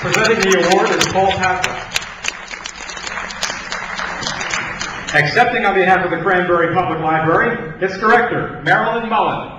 Presenting the award is Paul Papa. Accepting on behalf of the Cranbury Public Library, its director, Marilyn Mullen.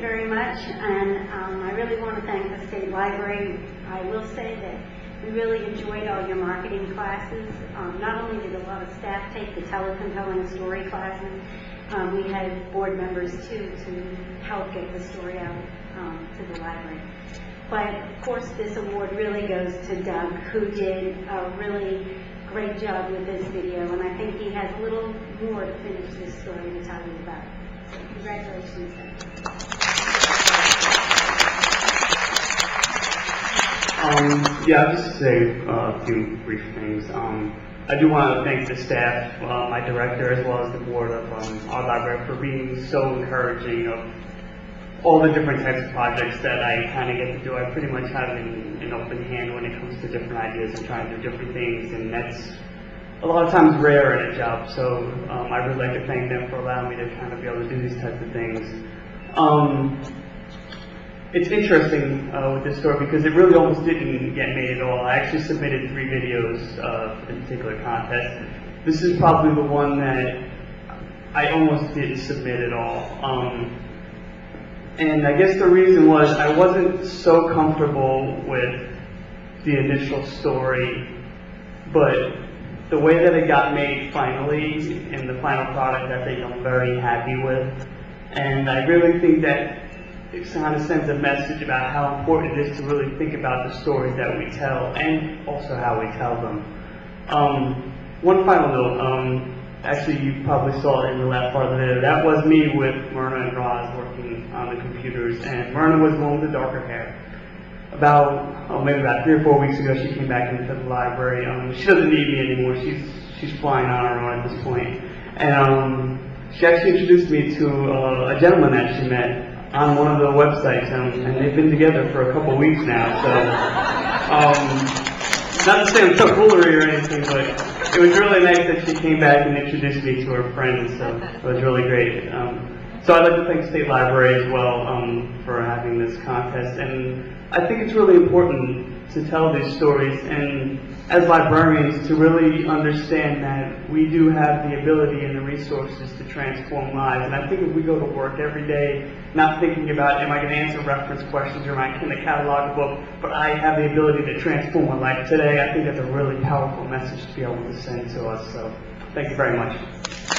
Very much, and um, I really want to thank the State Library. I will say that we really enjoyed all your marketing classes. Um, Not only did a lot of staff take the telecompelling story classes, um, we had board members too to help get the story out um, to the library. But of course, this award really goes to Doug, who did a really great job with this video, and I think he has a little more to finish this story to tell you about. So Congratulations, Doug. Um, yeah, I'll just say uh, a few brief things. Um, I do want to thank the staff, uh, my director, as well as the board of um, our library for being so encouraging of all the different types of projects that I kind of get to do. I pretty much have an, an open hand when it comes to different ideas and trying to do different things, and that's a lot of times rare in a job. So um, I really like to thank them for allowing me to kind of be able to do these types of things. Um, it's interesting uh, with this story because it really almost didn't get made at all. I actually submitted three videos uh, for the particular contest. This is probably the one that I almost didn't submit at all. Um, and I guess the reason was I wasn't so comfortable with the initial story, but the way that it got made finally and the final product, I think I'm very happy with. And I really think that it kind of sends a message about how important it is to really think about the stories that we tell and also how we tell them. Um, one final note, um, actually you probably saw it in the last part of the video, that was me with Myrna and Roz working on the computers, and Myrna was the one with the darker hair. About, oh, maybe about three or four weeks ago, she came back into the library. Um, she doesn't need me anymore. She's she's flying on her own at this point. And um, she actually introduced me to uh, a gentleman that she met on one of the websites, um, and they've been together for a couple weeks now. So, um, not to say I'm so foolery or anything, but it was really nice that she came back and introduced me to her friends. So it was really great. Um, so I'd like to thank State Library as well um, for having this contest, and I think it's really important to tell these stories and as librarians to really understand that we do have the ability and the resources to transform lives. And I think if we go to work every day not thinking about am I going to answer reference questions or am I going to catalog a book, but I have the ability to transform a life today, I think that's a really powerful message to be able to send to us. So thank you very much.